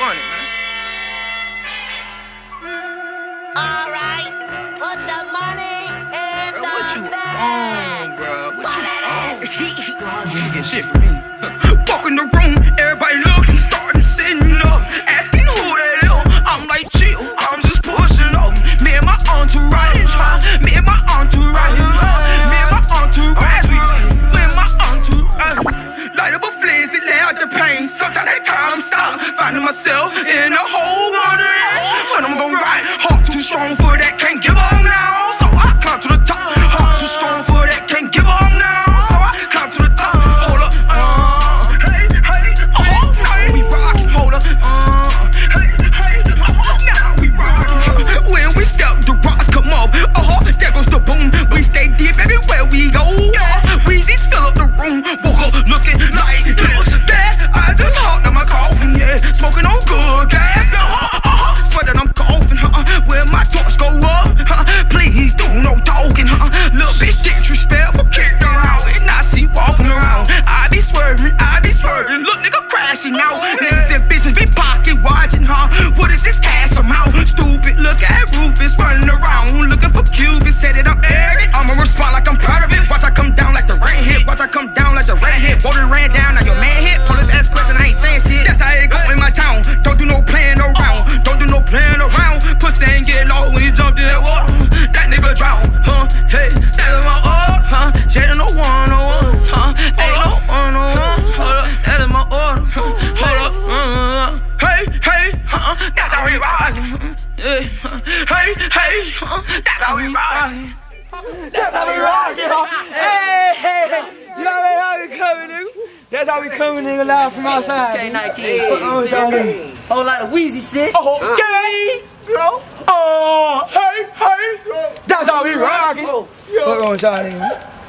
funny, man. All right, put the money in bro, the what you bag. on, bro? What you on? you ain't getting shit from me. Finding myself in a hole, wondering when I'm gonna ride. Heart too strong for that, can't give up now. So I climb to the top. Heart too strong for that, can't give up now. So I climb to the top. Hold up, uh, hey, hey, oh, now we rockin'. Hold up, uh, hey, hey, oh, now we rockin'. When we step, the rocks come up. Uh-huh, there goes the boom. We stay deep everywhere we go. Uh, Weezy's fill up the room. Swerving. Look, nigga, crashing out. Niggas and bitches be pocket watching, huh? What is this cash amount? Stupid, look at Rufus running around. Looking for Cupid, said that I'm arrogant. I'ma respond like I'm proud of it. Watch I come down like the rain hit. Watch I come down like the rain hit. Water ran down, now your That's how we ride. Yeah. Hey, hey. That's how we ride. That's how we rock it, huh? Hey, hey, hey. You already know how we coming, nigga. That's how we coming, nigga, live from outside. K19. Fuck on y'all niggas. Whole lot of Wheezy shit. Oh, gay! Oh, hey, hey. That's how we rockin'. Fuck on with y'all niggas.